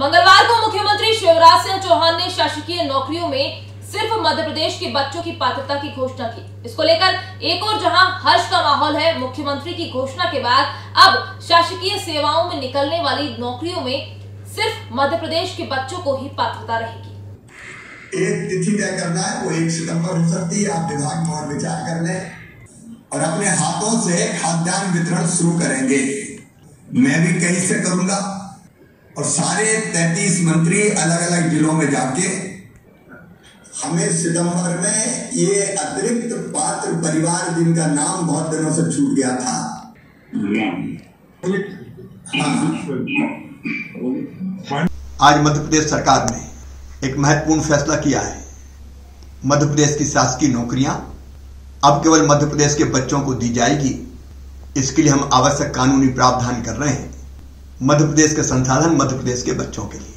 मंगलवार को मुख्यमंत्री शिवराज सिंह चौहान ने शासकीय नौकरियों में सिर्फ़ मध्य प्रदेश के बच्चों की पात्रता की घोषणा की। इसको लेकर एक और जहाँ हर्ष का माहौल है, मुख्यमंत्री की घोषणा के बाद अब शासकीय सेवाओं में निकलने वाली नौकरियों में सिर्फ़ मध्य प्रदेश के बच्चों को ही पात्रता रहेगी। एक तिथि तय करना है, वो एक सितंबर हो सकती है, आप विभाग में और विचार कर लें। और अपने हाथों से खाद्यान्न वितरण शुरू करेंगे। मैं भी कहीं से करूँगा। और सारे तैतीस मंत्री अलग अलग जिलों में जाके हमें सितंबर में ये अतिरिक्त पात्र परिवार जिनका नाम बहुत दिनों से छूट गया था। हाँ, आज मध्य प्रदेश सरकार ने एक महत्वपूर्ण फैसला किया है। मध्य प्रदेश की शासकीय नौकरियाँ अब केवल मध्य प्रदेश के बच्चों को दी जाएगी। इसके लिए हम आवश्यक कानूनी प्रावधान कर रहे हैं। मध्य प्रदेश के संसाधन मध्य प्रदेश के बच्चों के लिए।